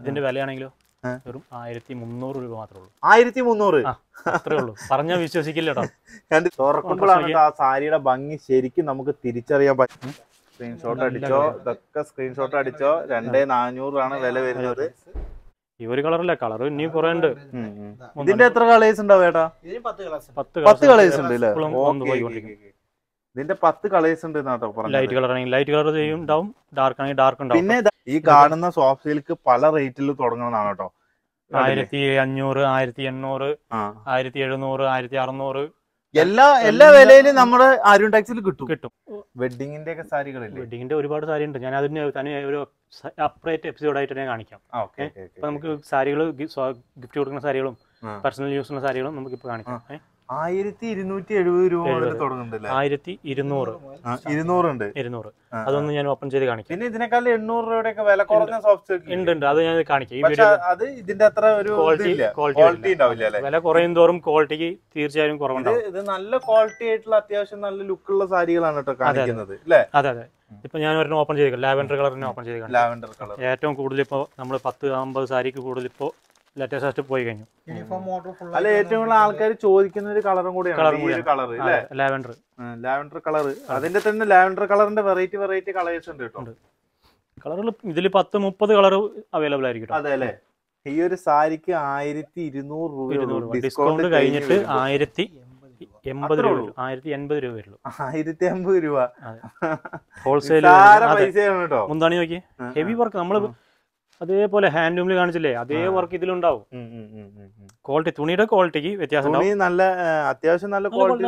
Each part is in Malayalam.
ഇതിന്റെ വിലയാണെങ്കിലോ? വെറും ആയിരത്തി മുന്നൂറ് രൂപ മാത്രമേ ഉള്ളൂ. ആയിരത്തി മുന്നൂറ്. അത്രേ ഉള്ളൂ. പറഞ്ഞാൽ വിശ്വസിക്കില്ല കേട്ടോ. തുറക്കുമ്പോഴാണ് ആ സാരിയുടെ ഭംഗി ശരിക്കും നമുക്ക് തിരിച്ചറിയാൻ പറ്റും സ്ക്രീൻഷോട്ട് അടിച്ചോ? ഇതൊക്കെ സ്ക്രീൻഷോട്ട് അടിച്ചോ? രണ്ടേ നാനൂറാണ് വില വരുന്നത്. ഈ ഒരു കളറല്ല കളർ ഇനി കുറെ ഉണ്ട്. ഇതിന്റെ എത്ര കളേഴ്സ് ഉണ്ടാവും ഏട്ടാ? പത്ത് കളേഴ്സ് ഉണ്ട്. അല്ലേ? ഇതിന്റെ പത്ത് കളേഴ്സ് ഉണ്ട് കേട്ടോ ലൈറ്റ് കളർ ആണെങ്കിൽ ലൈറ്റ് കളർ ചെയ്യും ഉണ്ടാവും ഡാർക്ക് ആണെങ്കിൽ ഡാർക്ക് ഉണ്ടാവും. പിന്നെ ഈ കാണുന്ന സോഫ്റ്റ് സിൽക്ക് പല റേറ്റിൽ തുടങ്ങുന്നതാണ് കേട്ടോ. ആയിരത്തി അഞ്ഞൂറ് ആയിരത്തി എണ്ണൂറ് ആയിരത്തി എഴുന്നൂറ് ആയിരത്തി അറുന്നൂറ്. എല്ലാ എല്ലാ വിലയിലും നമ്മുടെ അരുൺ ടാക്സിൽ കിട്ടും. കിട്ടും. വെഡിങ്ങിന്റെ ഒക്കെ സാരികളില്ലേ? വെഡിങ്ങിന്റെ ഒരുപാട് സാരി ഉണ്ട് ഞാൻ അതിന് തന്നെ ഒരു അപ്രേറ്റ് എപ്പിസോഡ് ആയിട്ട് ഞാൻ കാണിക്കാം. ഓക്കെ നമുക്ക് സാരികൾ ഗിഫ്റ്റ് കൊടുക്കുന്ന സാരികളും പേഴ്സണൽ യൂസ് ഉള്ള സാരികളും നമുക്ക് ഇപ്പൊ കാണിക്കാം? ആയിരത്തി ഇരുന്നൂറ്റി എഴുപത് രൂപ മുതൽ എഴുപത്. തുടങ്ങുന്നുണ്ടല്ലേ? ആയിരത്തി ഇരുന്നൂറ് ആ, ഇരുന്നൂറുണ്ട് ഇരുന്നൂറ്. ആ, ആ. അതൊന്ന് ഞാൻ ഓപ്പൺ ചെയ്ത് കാണിക്കാം. പിന്നെ ഇതിനേക്കാൾ എണ്ണൂറ് രൂപയുടെ ഒക്കെ വില കുറഞ്ഞ സോഫ്റ്റ് ഉണ്ട് ഉണ്ട്. അത് ഞാൻ കാണിക്കാം. അത് ഇതിന്റെ അത്ര ഒരു ക്വാളിറ്റി ഉണ്ടാവില്ല വില കുറയും തോറും ക്വാളിറ്റിക്ക് തീർച്ചയായും കുറവുണ്ടാവും. ഇത് നല്ല ക്വാളിറ്റി ആയിട്ടുള്ള അത്യാവശ്യം നല്ല ലുക്കുള്ള സാരികളാണ് കേട്ടോ കാണിക്കുന്നത് അല്ലെ? അതെ അതെ. ഇപ്പൊ ഞാൻ ഒരെണ്ണം ഓപ്പൺ ചെയ്ത് ലാവൻഡർ കളറിനെ ഓപ്പൺ ചെയ്ത് കാണിക്കാം ലാവൻഡർ കളർ ഏറ്റവും കൂടുതൽ ഇപ്പോൾ നമ്മൾ പത്ത് അമ്പത് സാരിക്ക് കൂടുതൽ ഇപ്പോൾ ലേറ്റസ്റ്റ് ആയിട്ട് പോയി കഴിഞ്ഞു. അല്ല ഏറ്റവും കൂടുതൽ ആൾക്കാർ ചോദിക്കുന്ന ഒരു കളറും കൂടിയാണ് ഈ ഒരു കളർ ലാവൻഡർ ലാവൻഡർ കളർ അതിന്റെ തന്നെ ലാവൻഡർ കളറിന്റെ വെറൈറ്റി വെറൈറ്റി കളേഴ്സ് ഉണ്ട് കേട്ടോ. കളറുകൾ ഇതിൽ പത്ത് മുപ്പത് കളർ അവൈലബിൾ ആയിരിക്കും അതെ അല്ലെ? ഈ ഒരു സാരിക്ക് ആയിരത്തി ഇരുന്നൂറ് രൂപ. ഡിസ്കൗണ്ട് കഴിഞ്ഞിട്ട് ആയിരത്തി എൺപത് രൂപ. ആയിരത്തി എൺപത് രൂപ വരുള്ളൂ. ആയിരത്തി അമ്പത് രൂപ ഹോൾസെയിൽ മുന്താണി നോക്കി ഹെവി വർക്ക് നമ്മൾ അതേപോലെ ഹാൻഡ് ലൂമിൽ കാണിച്ചില്ലേ? അതേ. വർക്ക് ഇതിലുണ്ടാവും. ക്വാളിറ്റി തുണിയുടെ ക്വാളിറ്റിക്ക് വ്യത്യാസം നല്ല അത്യാവശ്യം നല്ല ക്വാളിറ്റി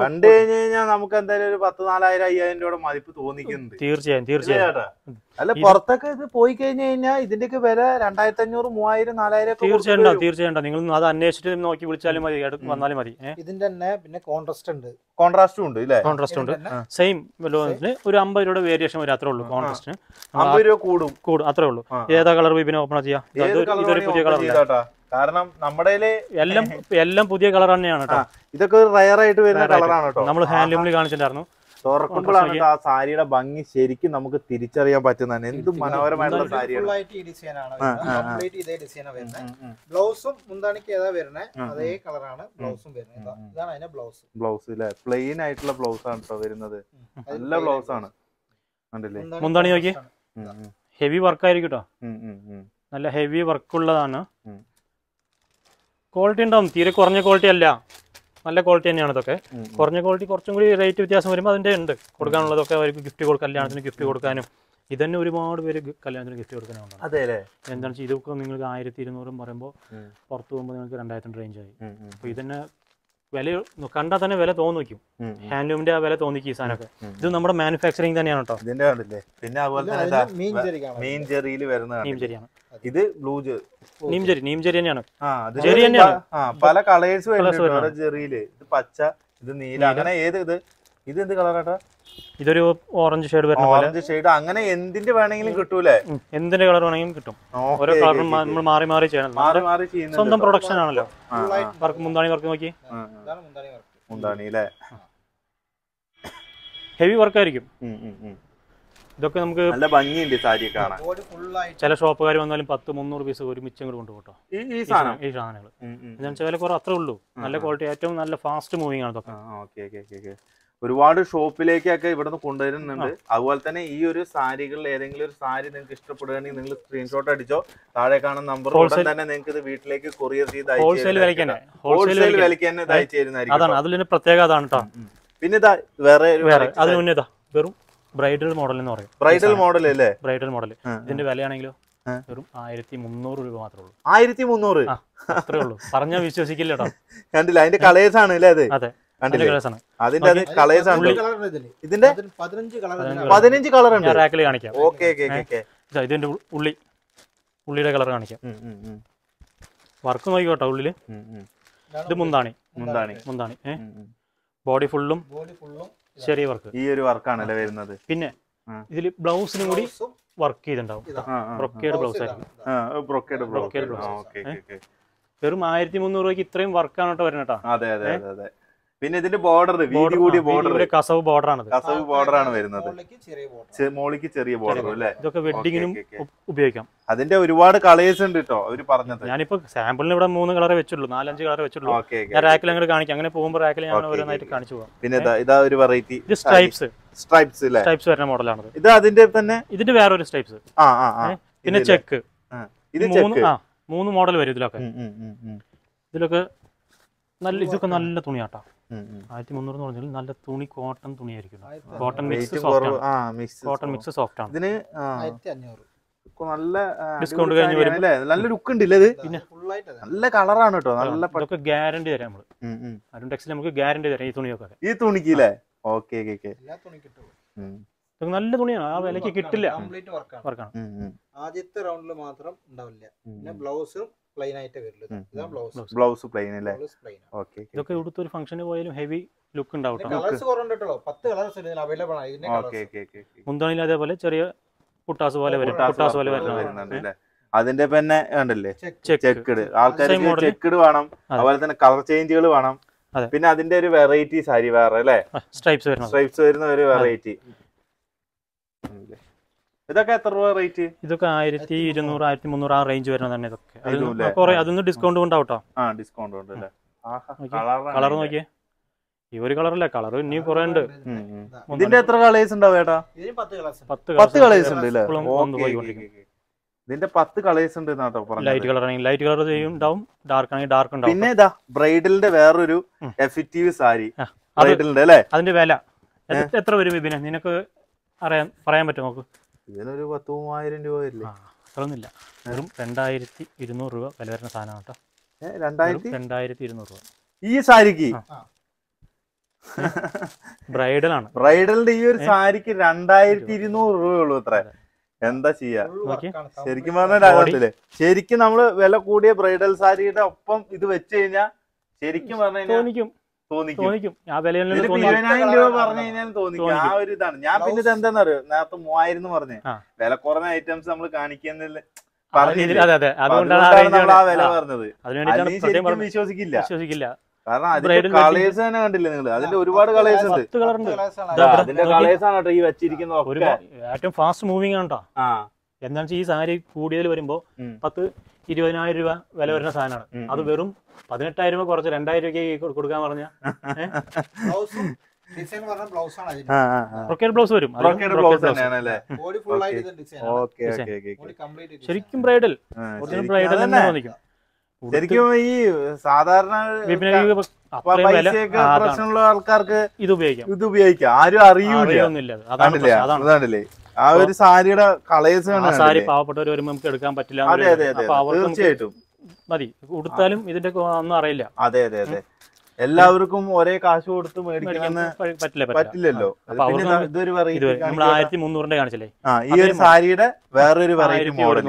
കണ്ടു കഴിഞ്ഞു കഴിഞ്ഞാൽ നമുക്ക് എന്തായാലും ഒരു പത്ത് നാലായിരം അയ്യായിരം രൂപയുടെ മതിപ്പ് തോന്നിക്കുന്നുണ്ട്. തീർച്ചയായും തീർച്ചയായും? അല്ല പുറത്തൊക്കെ ഇത് പോയി കഴിഞ്ഞു കഴിഞ്ഞാൽ ഇതിന്റെയൊക്കെ വില രണ്ടായിരത്തി അഞ്ഞൂറ് മൂവായിരം നാലായിരം തീർച്ചയായിട്ടും തീർച്ചയായിട്ടും. നിങ്ങൾ അത് അന്വേഷിച്ചിട്ട് നോക്കി വിളിച്ചാലും മതി വന്നാലും മതി. ഇതിന്റെ തന്നെ പിന്നെ കോൺട്രാസ്റ്റ് ഉണ്ട്. കോൺട്രാസ്റ്റും ഉണ്ട് ഇല്ലേ? കോൺട്രാസ്റ്റ് ഉണ്ട്. സെയിം ഒരു അമ്പത് രൂപയുടെ വേരിയേഷൻ വരും അത്രേ ഉള്ളൂ കോൺട്രാസ്റ്റിന് അമ്പത് രൂപ കൂടും. കൂടും അത്രേ ഉള്ളൂ. ഏതാ കളർ വിപിന് ഓപ്പൺ ചെയ്യാം ഇതൊരു പുതിയ കളർ കാരണം നമ്മുടെ എല്ലാം എല്ലാം പുതിയ കളർ തന്നെയാണ് കേട്ടോ. ഇതൊക്കെ റയർ ആയിട്ട് വരുന്ന. കളറാണ് കേട്ടോ. നമ്മൾ ഹാൻഡ്ലൂമിൽ കാണിച്ചിട്ടുണ്ടായിരുന്നു. തുറക്കുമ്പോഴാണ് ആ സാരിയുടെ ഭംഗി ശരിക്കും നമുക്ക് തിരിച്ചറിയാൻ പറ്റുന്നതാണ് എന്ത് മനോഹരമായിട്ടുള്ള സാരിയാണ്. ബ്ലൗസും മുന്താണിക്ക് ഏതാ വരുന്നത്? അതേ കളറാണ് ബ്ലൗസും വരുന്നത്. ഇതാണ് അതിന്റെ ബ്ലൗസ് ബ്ലൗസ് ഇല്ലേ? പ്ലെയിൻ ആയിട്ടുള്ള ബ്ലൗസ് ആണ് കേട്ടോ വരുന്നത്. നല്ല ബ്ലൗസ് ആണ്. കണ്ടില്ലേ? മുന്താണി നോക്കി. ഹെവി വർക്ക് ആയിരിക്കും കേട്ടോ. നല്ല ഹെവി വർക്ക് ഉള്ളതാണ്. ക്വാളിറ്റി ഉണ്ടാവും. തീരെ കുറഞ്ഞ ക്വാളിറ്റി അല്ല. നല്ല ക്വാളിറ്റി തന്നെയാണ് ഇതൊക്കെ. കുറഞ്ഞ ക്വാളിറ്റി കുറച്ചും കൂടി റേറ്റ് വ്യത്യാസം വരുമ്പോൾ അതിന്റെ ഉണ്ട്. കൊടുക്കാനുള്ളതൊക്കെ അവർക്ക് ഗിഫ്റ്റ് കൊടുക്കാൻ കല്യാണത്തിന് ഗിഫ്റ്റ് കൊടുക്കാനും. ഇതന്നെ ഒരുപാട് പേര് കല്യാണത്തിന് ഗിഫ്റ്റ് കൊടുക്കാനാണ് എന്താണെന്ന് വെച്ചാൽ ഇതൊക്കെ നിങ്ങൾക്ക് ആയിരത്തി ഇരുന്നൂറും പറയുമ്പോൾ പുറത്തു പോകുമ്പോൾ നിങ്ങൾക്ക് രണ്ടായിരത്തി റേഞ്ച് ആയി. അപ്പൊ ഇതന്നെ വില കണ്ടാൽ തന്നെ വില തോന്നിക്കും. ഹാൻഡ്ലൂമിന്റെ. ആ വില തോന്നിക്കും ഈ സാധനമൊക്കെ. ഇത് നമ്മുടെ മാനുഫാക്ചറിങ് തന്നെയാണ് കേട്ടോ ഇതിന്റെ കണ്ടില്ലേ? പിന്നെ അതുപോലെ തന്നെ ഇതാ, മീൻ ചെറിയാണ് മീൻ ചെറിയിൽ വരുന്ന നീം ചെരിയാണ് ഇത് blue neem cherry neem cherry തന്നെയാണ്. ചെറി തന്നെയാണ്. പല കളേഴ്സ്. ചെറിയിൽ. ഇത് പച്ച ഇത് നീല അങ്ങനെ ഏത് ഇത്? ഇത് എന്ത് കളറാട്ടാ ഇതൊരു ഓറഞ്ച് ഷെയ്ഡ് വരുന്ന പോലെ. ഓറഞ്ച് ഷെയ്ഡ് അങ്ങനെ എന്തിന്റെ വേണമെങ്കിലും കിട്ടൂലേ? എന്തിന്റെ കളർ വേണമെങ്കിലും കിട്ടും. ഓരോ കളറും നമ്മൾ മാറി മാറി ചെയ്യണം. മാറി മാറി സ്വന്തം. പ്രൊഡക്ഷൻ ആണല്ലോ. വർക്ക് മുന്താണി വർക്ക് നോക്കി. മുന്താണി അല്ലേ? ഹെവി വർക്കായിരിക്കും. ഇതൊക്കെ നമുക്ക് നല്ല ഭംഗിയുണ്ട് സാരി കാണാൻ. ചില ഷോപ്പുകാർ വന്നാലും പത്ത് മുന്നൂറ് പീസ് ഒരുമിച്ചും കൂടെ കൊണ്ടുപോട്ടോ ഈ ഈ സാധനം? ഈ സാധനങ്ങൾ വില കുറവ് അത്രേ ഉള്ളൂ. നല്ല ക്വാളിറ്റി ഏറ്റവും നല്ല ഫാസ്റ്റ് മൂവിങ് ആണ് ഇതൊക്കെ. ഒരുപാട് ഷോപ്പിലേക്കൊക്കെ ഇവിടുന്ന് കൊണ്ടുവരുന്നുണ്ട്. അതുപോലെ തന്നെ ഈ ഒരു സാരികളിൽ ഏതെങ്കിലും ഒരു സാരി നിങ്ങൾക്ക് ഇഷ്ടപ്പെടുകയാണെങ്കിൽ നിങ്ങൾ സ്ക്രീൻഷോട്ട് അടിച്ചോ. താഴെ കാണുന്ന നമ്പർ ഉടൻ തന്നെ നിങ്ങൾക്ക് ഇത് വീട്ടിലേക്ക് കൊറിയർ ചെയ്ത് ഹോൾസെയിൽ വിലയ്ക്ക് തന്നെ. ഹോൾസെയിൽ ഹോൾസെയിൽ വിലയ്ക്ക് വിലയ്ക്ക് തന്നെ ഇത് അയച്ചു തരുന്നതായിരിക്കും അതാണ്. അതിലൊരു പ്രത്യേകത അതാണ് കേട്ടോ. പിന്നെ ഇതാ വേറെ അതിന് മുന്നേ ഇതാ. വെറും ബ്രൈഡൽ മോഡൽ എന്ന് പറയും. ബ്രൈഡൽ മോഡൽ അല്ലേ? ബ്രൈഡൽ മോഡൽ ഇതിന്റെ വിലയാണെങ്കിലോ? വെറും ആയിരത്തി മുന്നൂറ് രൂപ മാത്രമേ ഉള്ളൂ. ആയിരത്തി മുന്നൂറ് അത്രേ ഉള്ളൂ. പറഞ്ഞാൽ വിശ്വസിക്കില്ല കേട്ടോ കണ്ടില്ല. അതിന്റെ കളേഴ്സ് ആണ് അല്ലേ അതെ. അതിന്റെ അത് കളേഴ്സ് ആണ് പതിനഞ്ച് കളർ ഇതിൽ. ഇതിന്റെ പതിന- പതിനഞ്ച് കളർ ഉണ്ട്. റാക്കിൽ കാണിക്കാം. ഓക്കെ ഓക്കെ ഓക്കെ ഇതാ ഇതിന്റെ ഉള്ളി. ഉള്ളിയുടെ കളർ കാണിക്കാം. വർക്ക് നോക്കി കേട്ടോ ഉള്ളിൽ ഇത് മുന്താണി. മുന്താണി. മുന്താണി. ബോഡി ഫുള്ളും ചെറിയ വർക്ക് ഈ ഒരു വർക്കാണല്ലേ വരുന്നത്? പിന്നെ ഇതിൽ ഇതിൽ ബ്ലൗസിനും കൂടി വർക്ക് ചെയ്തിട്ടുണ്ടാവും. ബ്രൊക്കേഡ് ബ്ലൗസ് ആയിരിക്കും brocade blouse. Okay okay okay വെറും ആയിരത്തി മുന്നൂറ് രൂപയ്ക്ക് ഇത്രയും വർക്കാണ് കേട്ടോ വരുന്നത് കേട്ടോ. അതെ. പിന്നെ ഇതിന്റെ ബോർഡർ വീതി കൂടിയ ബോർഡർ കസവ് ബോർഡർ ആണ് കസവ് ബോർഡർ ആണ് വരുന്നത്. മോളിക്ക് ചെറിയ ബോർഡർ അല്ലേ? ഇതൊക്കെ വെഡിങ്ങിനും. ഉപയോഗിക്കാം. അതിന്റെ ഒരുപാട് കളേഴ്സ് ഉണ്ട് കേട്ടോ അവർ പറഞ്ഞത്. ഞാനിപ്പോ സാമ്പിളിന് ഇവിടെ മൂന്ന് കളറേ വെച്ചുള്ളൂ നാലഞ്ച് കളറേ വെച്ചുള്ളൂ. ഞാൻ റാക്കിൽ അങ്ങോട്ട് കാണിക്കാം. അങ്ങനെ പോകുമ്പോൾ റാക്കിൽ ഞാൻ ഓരോന്നായിട്ട് കാണിച്ചു പോകാം പിന്നെ ഇതാ ഒരു വെറൈറ്റി ഇത് സ്ട്രൈപ്സ് സ്ട്രൈപ്സ് അല്ലേ സ്ട്രൈപ്സ് വരുന്ന മോഡലാണ് ഇത് അതിന്റെ തന്നെ? ഇതിന്റെ വേറൊരു സ്ട്രൈപ്സ് ആ ആ ആ. പിന്നെ ചെക്ക് ഇത് മൂന്ന് ചെക്ക് ആ മൂന്ന് മോഡൽ വരും ഇതിലൊക്കെ. ഇതിലൊക്കെ നല്ല ഇതൊക്കെ നല്ല തുണിയാട്ടോ. ആയിരത്തി മുന്നൂറ് എന്ന് പറഞ്ഞാൽ നല്ല തുണി കോട്ടൺ തുണിയായിരിക്കും. കോട്ടൺ മിക്സ് സോഫ്റ്റ് ആ മിക്സ് കോട്ടൺ മിക്സ് സോഫ്റ്റ് ആണ്. ഇതിന് നല്ല ഡിസ്കൗണ്ട് കഴിഞ്ഞ് വരും അല്ലേ? നല്ല ലുക്ക് ഉണ്ട് ഇത്? പിന്നെ? നല്ല കളറാണ് കേട്ടോ നല്ല ഇതൊക്കെ ഗ്യാരണ്ടി തരാം നമ്മൾ. അരുൺ ടെക്സിൽ നമുക്ക് ഗ്യാരണ്ടി തരാം ഈ തുണിയൊക്കെ. ഈ തുണിക്ക് അല്ലേ ഓക്കെ ഓക്കെ നല്ല തുണിയാണ്. ആ വിലക്ക് കിട്ടില്ല. കംപ്ലീറ്റ് വർക്കാണ് വർക്കാണ് ആദ്യത്തെ റൗണ്ടിൽ മാത്രം ഉണ്ടാവില്ല. പിന്നെ ബ്ലൗസും പ്ലെയിൻ ആയിട്ട് വരുള്ളൂ. ഉം, ബ്ലൗസ് ബ്ലൗസ് പ്ലെയിൻ അല്ലേ? ഓക്കെ ഇതൊക്കെ ഇവിടുത്തെ ഒരു ഫംഗ്ഷന് പോയാലും ഹെവി ലുക്ക് ഉണ്ടാവും കളേഴ്സ് കുറവുണ്ട് കേട്ടോ പത്ത് കളേഴ്സ് അവൈലബിൾ ആണ്. ഇതിന്റെ ഓക്കെ കളേഴ്സ് ഓക്കെ ഓക്കെ മുന്തണിയിൽ അതേപോലെ ചെറിയ പുട്ടാസ് പോലെ വരും. പുട്ടാസ് പോലെ വരുന്നുണ്ട് അതിന്റെ പിന്നെ കണ്ടല്ലേ? ചെക്ക്ഡ് ആൾക്കാർക്ക് Same ചെക്കിട് വേണം. അതുപോലെ തന്നെ കളർ ചേഞ്ചുകൾ വേണം. അതെ. പിന്നെ അതിന്റെ ഒരു വെറൈറ്റി സാരി വേറെ അല്ലേ? സ്ട്രൈപ്സ് വരുന്നത്. സ്ട്രൈപ്സ് വരുന്ന ഒരു വെറൈറ്റി ഇതൊക്കെ എത്ര രൂപ റേറ്റ് ഇതൊക്കെ ആയിരത്തി ഇരുന്നൂറ് ആയിരത്തി മുന്നൂറ് ആ റേഞ്ച് വരുന്നതാണ് ഇതൊക്കെ. ഇതും ഇല്ലേ? കുറെ അതൊന്നും ഡിസ്കൗണ്ട് ഉണ്ടാവട്ടോ കേട്ടോ ആ ഡിസ്കൗണ്ട് ഉണ്ട് അല്ലേ. കളർ നോക്കിയേ. ഈ ഒരു കളറല്ല കളർ ഇനി കുറെ ഉണ്ട്. ഇതിന്റെ എത്ര കളേഴ്സ് ഉണ്ടാവും ഏട്ടാ? ഇതിന് പത്ത് കളേഴ്സ് പത്ത് പത്ത് കളേഴ്സ് ഉണ്ട്. ഇതിന്റെ പത്ത് കളേഴ്സ് ഉണ്ട് ലൈറ്റ് പറഞ്ഞത്. കളർ ആണെങ്കിൽ ലൈറ്റ് കളർ ചെയ്യും ഉണ്ടാവും. ഡാർക്ക് ആണെങ്കിൽ ഡാർക്ക് ഉണ്ടാവും. പിന്നെ ഇതാ ബ്രൈഡലിന്റെ വേറൊരു എഫക്റ്റീവ് സാരി. അത് ബ്രൈഡലിന്റെ അല്ലേ? അതിന്റെ വില. എത്ര- എത്ര വരും വിപിനെ? നിനക്ക് അറിയാൻ പറയാൻ പറ്റും നോക്ക്. ഇതിനൊരു പത്ത് മൂവായിരം രൂപ വരില്ലേ ആ അത്രയൊന്നുമില്ല. വെറും രണ്ടായിരത്തി ഇരുന്നൂറ് രൂപ വില വരുന്ന സാധനമാണ് കേട്ടോ. രണ്ടായിരത്തി? രണ്ടായിരത്തി ഇരുന്നൂറ് രൂപ. ഈ സാരിക്ക്. ബ്രൈഡൽ ആണ് ബ്രൈഡലിന്റെ ഈ ഒരു സാരിക്ക് രണ്ടായിരത്തി ഇരുന്നൂറ് രൂപയുള്ളൂ അത്ര. എന്താ ചെയ്യാ? ശരിക്കും പറഞ്ഞാൽ ശരിക്കും നമ്മൾ വില കൂടിയ ബ്രൈഡൽ സാരിയുടെ ഒപ്പം ഇത് വെച്ച് കഴിഞ്ഞാൽ ശരിക്കും പറഞ്ഞു കഴിഞ്ഞാൽ തോന്നിക്കും. ആ വിലയിൽ ഇതിപ്പോ രൂപ പറഞ്ഞു കഴിഞ്ഞാൽ തോന്നിക്കും. ആ ഒരു ഇതാണ്. ഞാൻ പിന്നെ ഇത് എന്താന്ന് അറിയോ നേരത്തെ മൂവായിരം എന്ന് പറഞ്ഞേ. വില കുറഞ്ഞ ഐറ്റംസ് നമ്മൾ കാണിക്കുന്നില്ല. വിശ്വസിക്കില്ല. വിശ്വസിക്കില്ല. കാരണം അതിന്റെ കളേഴ്സ് തന്നെ കണ്ടില്ലേ നിങ്ങൾ അതിന്റെ ഒരുപാട് കളേഴ്സ് ഉണ്ട്. അതിന്റെ കളേഴ്സ് ആണ് കേട്ടോ ഈ വെച്ചിരിക്കുന്ന ഏറ്റവും ഫാസ്റ്റ് മൂവിങ് ആണ് കേട്ടോ. ആ. എന്താണെന്ന് വെച്ചാൽ ഈ സാരി കൂടിയതിൽ വരുമ്പോ. പത്ത് ഇരുപതിനായിരം രൂപ വില വരുന്ന സാധനമാണ്. അത് വെറും പതിനെട്ടായിരം രൂപ കുറച്ച് രണ്ടായിരം രൂപയ്ക്ക് കൊടുക്കാൻ പറഞ്ഞ. ബ്ലൗസും വരും. ശരിക്കും ബ്രൈഡൽ. ഒറിജിനൽ ബ്രൈഡൽ തന്നെ. അതന്നെ. തോന്നിക്കും ശരിക്കും ഈ സാധാരണ പ്രശ്നമുള്ള ആൾക്കാർക്ക് ഇത് ഉപയോഗിക്കാം. ഇത് ഉപയോഗിക്കാം. ആരും അറിയൂല അതാണ് അതാണ് അതാണല്ലേ. ആ ഒരു സാരിയുടെ കളേഴ്സ് സാരി പാവപ്പെട്ടവർ വരുമ്പോൾ നമുക്ക് എടുക്കാൻ പറ്റില്ല അതെ അതെ അതെ തീർച്ചയായിട്ടും. മതി. കൊടുത്താലും ഇതിന്റെ ഒന്നും അറിയില്ല. അതെ അതെ അതെ. എല്ലാവർക്കും ഒരേ കാശ് കൊടുത്ത് മേടിക്കാൻ മേടിക്കണമെന്ന് പറ്റില്ലല്ലോ. ഇതൊരു നമ്മൾ ആയിരത്തി മുന്നൂറിന്റെ കാണിച്ചില്ലേ? ആ ഈ ഒരു സാരിയുടെ വേറൊരു variety model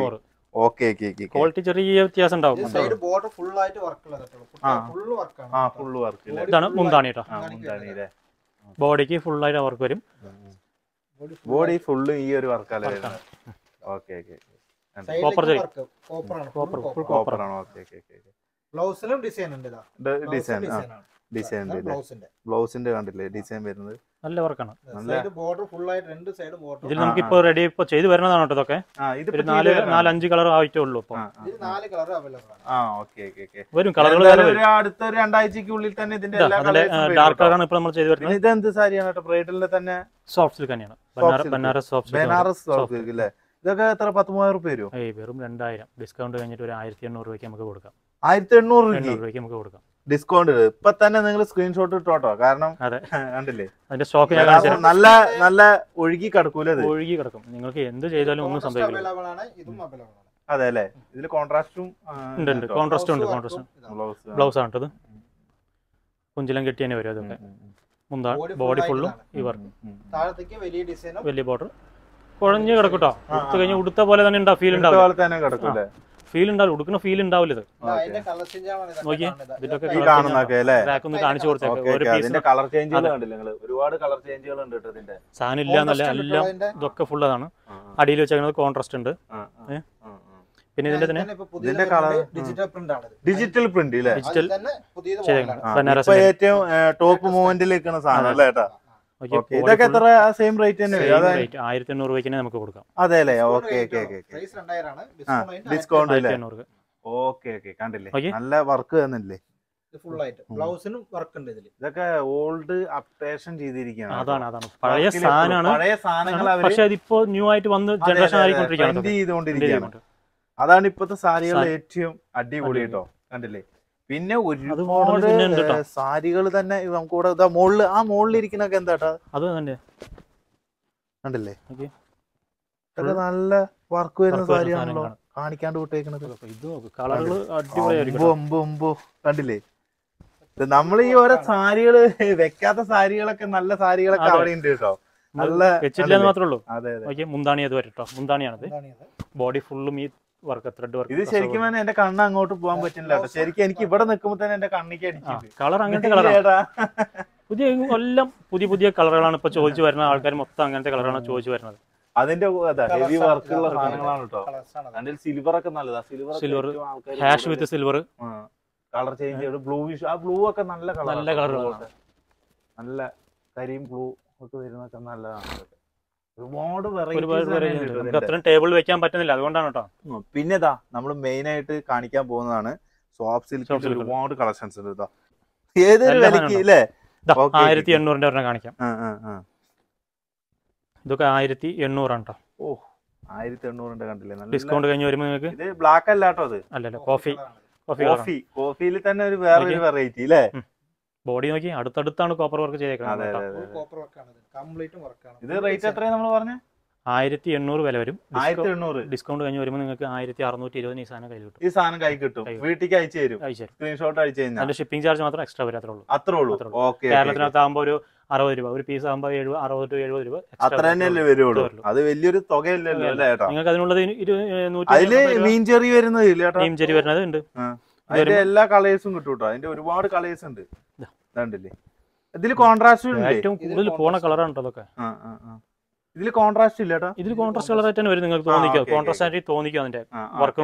okay okay okay quality ചെറിയ വ്യത്യാസം ഉണ്ടാവും. ബോർഡർ ഫുൾ ആയിട്ട് വർക്ക് ഉള്ളത് ഫുൾ വർക്കാണ് ആ ഫുള്ള് വർക്ക് ഇതാണ് മുന്താണി കേട്ടോ. ആ ബോഡിക്ക് ഫുൾ ആയിട്ട് അവർക്ക് വരും. ബോഡി ഫുള്ള് ഈ ഒരു വർക്കാല വരുന്നത്. ഓക്കെ ഓക്കെ Copper കോപ്പർ ആണ് Copper, ഫുൾ കോപ്പർ ആണ്. ഓക്കെ ഓക്കെ ഓക്കെ ബ്ലൗസിലും ഡിസൈൻ ഉണ്ട് ഡിസൈൻ ഡിസൈൻ ആണ്. ഡിസൈൻ ബ്ലൗസിന്റെ കണ്ടില്ലേ? ഡിസൈൻ വരുന്നത്? നല്ല വർക്കാണ്. സൈഡ് ബോർഡർ ഫുൾ ആയിട്ട് രണ്ട് സൈഡ് ബോർഡർ ഇതിൽ നമുക്ക് ഇപ്പൊ റെഡി ഇപ്പൊ ചെയ്ത് വരുന്നതാണ് കേട്ടോ ഇതൊക്കെ. ആ ഇത് ഒരു നാല് നാലഞ്ച് കളർ ആയിട്ടേ ഉള്ളൂ ഇപ്പൊ. ആ ആ, നാല് കളർ അവൈലബിൾ ആ ഓക്കെ ഓക്കെ ഓക്കെ. വരും കളറുകൾ അടുത്ത രണ്ടാഴ്ചക്കുള്ളിൽ തന്നെ ഇതിന്റെ ഡാർക്ക് കളറാണ് ഇപ്പൊ നമ്മൾ ചെയ്ത്. വരുന്നത്. ഇതെന്ത് സാരിയാണ് കേട്ടോ? ബ്രൈഡലിന്റെ തന്നെ? സോഫ്റ്റ് സിൽക്ക് തന്നെയാണ്. Banaras soft silk Banaras silk അല്ലേ ഇതൊക്കെ എത്ര? പത്ത് മൂവായിരം റുപ്യ വരും വെറും രണ്ടായിരം. ഡിസ്കൗണ്ട് കഴിഞ്ഞിട്ട് ഒരു ആയിരത്തി എണ്ണൂറ് രൂപയ്ക്ക് നമുക്ക് കൊടുക്കാം. ആയിരത്തി എണ്ണൂറ് രൂപയ്ക്ക് നമുക്ക് കൊടുക്കാം. ഡിസ്കൗണ്ട് ഇപ്പൊ തന്നെ നിങ്ങൾ സ്ക്രീൻഷോട്ട് ഇട്ടോട്ടോ കാരണം അതെ. കണ്ടില്ലേ? അതിന്റെ സ്റ്റോക്ക് ഞാൻ കാണിച്ചു നല്ല നല്ല ഒഴുകി കിടക്കൂല ഇത്? ഒഴുകി കിടക്കും. നിങ്ങൾക്ക് എന്ത് ചെയ്താലും ഒന്നും സംഭവിക്കില്ല. അതെ അല്ലേ? ഇതിൽ കോൺട്രാസ്റ്റും ഉണ്ട് കോൺട്രാസ്റ്റും ഉണ്ട് കോൺട്രാസ്റ്റ് ബ്ലൗസ് ബ്ലൗസ് ആണ് കേട്ടത് കുഞ്ചിലം കെട്ടി തന്നെ വരും അതൊക്കെ. മുന്താ ബോഡി ഫുള്ളും ഇവർ ഈ വർക്ക് താഴത്തേക്ക് വലിയ ഡിസൈനും വലിയ ബോർഡർ കുഴഞ്ഞു കിടക്കൂട്ടോ ഉടുത്ത് കഴിഞ്ഞാൽ ഉടുത്ത പോലെ തന്നെ ഉണ്ടാവും ഫീൽ ഉണ്ടാവും പോലെ തന്നെ കിടക്കൂലേ? ഫീൽ ഉണ്ടാവില്ല ഉടുക്കുന്ന ഫീൽ ഉണ്ടാവില്ല ഇത്. അതിന്റെ കളർ ചേഞ്ച് ആണ് ഇതൊക്കെ നോക്കിയേ. ഇതിലൊക്കെ ഒന്ന് കാണിച്ചു കൊടുത്തേക്ക്. ഒരു പീസ് അതിന്റെ കളർ ചേഞ്ചുകൾ അതെ. കണ്ടില്ല നിങ്ങൾ? ഒരുപാട് കളർ ചേഞ്ചുകൾ ഉണ്ട് കേട്ടോ ഇതിന്റെ. സാധനം ഇല്ല എന്നല്ല എല്ലാം ഇതൊക്കെ ഫുൾ അതാണ്. അടിയിൽ വെച്ചേക്കുന്നത് കോൺട്രാസ്റ്റ് ഉണ്ട്. പിന്നെ ഇതിന്റെ തന്നെ ഡിജിറ്റൽ പ്രിന്റ് ഡിജിറ്റൽ ഏറ്റവും ടോപ്പ് മൂവ്മെന്റിൽ നിൽക്കുന്ന സാധനം അല്ലേ ഇതൊക്കെ എത്ര? സെയിം റേറ്റ് തന്നെ ആയിരത്തി എണ്ണൂറ് രൂപയ്ക്ക് നമുക്ക് കൊടുക്കാം. അതെ അല്ലേ ഓക്കെ ഓക്കെ ഓക്കെ പ്രൈസ് രണ്ടായിരമാണ് ഡിസ്കൗണ്ട് ഓക്കെ ഓക്കെ കണ്ടില്ലേ? നല്ല വർക്ക് തന്നില്ലേ? ഫുൾ ആയിട്ട്. ബ്ലൗസിനും വർക്ക് ഉണ്ട് ഇതിൽ. ഇതൊക്കെ ഓൾഡ് അപ്ഡേഷൻ ചെയ്തിരിക്കുകയാണ് അതാണ് അതാണ്. പഴയ സാധനമാണ്. പഴയ സാധനങ്ങൾ അവർ പക്ഷെ അതിപ്പോ ന്യൂ ആയിട്ട് വന്ന് ജനറേഷൻ ആയിക്കൊണ്ടിരിക്കുകയാണ് ചെയ്തുകൊണ്ടിരിക്കുകയാണ്. അതാണ് ഇപ്പോഴത്തെ സാരികളുടെ ഏറ്റവും അടിപൊളി അടിപൊളി. കേട്ടോ. കണ്ടില്ലേ? പിന്നെ ഒരുപാട് സാരികൾ തന്നെ നമുക്ക് ഇവിടെ ഇതാ മുകളിൽ ആ മുകളിൽ ഇരിക്കുന്നൊക്കെ എന്താട്ടാ? അത് തന്നെ. കണ്ടില്ലേ? ഇതൊക്കെ നല്ല വർക്ക് വരുന്ന സാരിയാണല്ലോ. കാണിക്കാണ്ട് വിട്ടേക്കണത്. ഇത് കളറുകൾ കണ്ടില്ലേ? നമ്മൾ ഈ ഓരോ സാരികൾ വെക്കാത്ത സാരികളൊക്കെ നല്ല സാരികളൊക്കെ. അവിടെ ഉണ്ട് കേട്ടോ നല്ല വെച്ചിട്ടില്ല എന്ന് മാത്രമേ ഉള്ളൂ. അതെ മുന്താണി അത് വരട്ടോ. മുന്താണിയാണത്. ബോഡി ഫുള്ളും ഈ വർക്ക് ത്രെഡ് വർക്ക് ഇത് ശരിക്കും എന്റെ കണ്ണ് അങ്ങോട്ട് പോകാൻ പറ്റില്ല ശരിക്കും എനിക്ക് ഇവിടെ നിൽക്കുമ്പോ തന്നെ എന്റെ കണ്ണിക്ക് കളർ അങ്ങനത്തെ കളറാണ് പുതിയ എല്ലാം പുതിയ പുതിയ കളറുകളാണ് ഇപ്പൊ ചോദിച്ചു വരുന്നത്. ആൾക്കാർ മൊത്തം അങ്ങനത്തെ കളറാണ് ചോദിച്ചു വരുന്നത്. അതിന്റെ ഹെവി വർക്ക് ഉള്ള വർക്കുള്ള സാധനങ്ങളാണ് കേട്ടോ. അതിന്റെ സിൽവർ ഒക്കെ നല്ലതാ. Silver silver ash with silver colour change ചെയ്ത് ബ്ലൂ ആ ബ്ലൂ ഒക്കെ നല്ല കളർ നല്ല കളർ നല്ല കരിയും ബ്ലൂ ഒക്കെ വരുന്നൊക്കെ നല്ലതാണ്. ഒരുപാട് വെറൈറ്റി ടേബിൾ വെക്കാൻ പറ്റുന്നില്ല. അതുകൊണ്ടാണ് കേട്ടോ. പിന്നെ ഇതാ നമ്മൾ മെയിൻ ആയിട്ട് കാണിക്കാൻ പോകുന്നതാണ് സോഫ്റ്റ് സിൽക്ക്. ഒരുപാട് കളക്ഷൻസ് ഉണ്ട് ഇതാ ഏതൊരു വിലക്ക് okay. ആയിരത്തി എണ്ണൂറിന്റെ ഒരെണ്ണം കാണിക്കാം. ഇതൊക്കെ ആയിരത്തി എണ്ണൂറാണ് കേട്ടോ ഓ ആയിരത്തി എണ്ണൂറിന്റെ കണ്ടില്ലേ? നല്ല ഡിസ്കൗണ്ട് കഴിഞ്ഞ് വരുമ്പോൾ നിങ്ങൾക്ക് ഇത് ബ്ലാക്ക് അല്ല കേട്ടോ അത്. അല്ലല്ലോ കോഫി കോഫി കോഫി കോഫിയിൽ തന്നെ ഒരു വേറൊരു. വെറൈറ്റി അല്ലേ ബോഡി നോക്കി അടുത്തടുത്താണ് കോപ്പർ വർക്ക് ചെയ്തേക്കുന്നത് ഇത്. റേറ്റ് എത്രയാണ് നമ്മൾ പറഞ്ഞത് ആയിരത്തി എണ്ണൂറ് വില വരും. ആയിരത്തി എണ്ണൂറ് ഡിസ്കൗണ്ട് കഴിഞ്ഞ് വരുമ്പോൾ നിങ്ങൾക്ക് ആയിരത്തി അറുന്നൂറ്റി ഇരുപതിന് ഈ സാധനം കയ്യിൽ കിട്ടും. ഈ സാധനം കൈ കിട്ടും. വീട്ടിലേക്ക് അയച്ചു തരും. അയച്ചു തരും. സ്ക്രീൻഷോട്ട് അയച്ചു കഴിഞ്ഞാൽ അതിന്റെ ഷിപ്പിംഗ് ചാർജ് മാത്രം എക്സ്ട്രാ ഉള്ളൂ. അത്രേ ഉള്ളൂ. കേരളത്തിനകത്ത് ആകുമ്പോൾ ഒരു അറുപത് രൂപ ഒരു പീസ് ആകുമ്പോൾ എഴുപത് അറുപത് ടു എഴുപത് രൂപ അത്ര തന്നെയല്ലേ വരുള്ളൂ. ഉള്ളൂ. അത് വലിയൊരു തുകയല്ലല്ലോ നിങ്ങൾക്ക് അതിനുള്ളത് അതിൽ അമ്പത് രൂപ. മീൻ ചെറി വരുന്നത് മീൻചെറി വരുന്നത് ഉണ്ട്. അതിന്റെ എല്ലാ കളേഴ്സും കിട്ടും കേട്ടോ. അതിന്റെ ഒരുപാട് കളേഴ്സ് ഉണ്ട്. ഇതുണ്ടല്ലേ? ഇതിൽ കോൺട്രാസ്റ്റ് ഏറ്റവും കൂടുതൽ പോണ കളറാണ് അതൊക്കെ. ആ, ആ, ആ. ഇതിൽ കോൺട്രാസ്റ്റ് ഇല്ല ഇതിൽ കോൺട്രാസ്റ്റ് വരും നിങ്ങൾക്ക് കോൺട്രാസ്റ്റ് ആയിട്ട് അതിന്റെ? വർക്ക്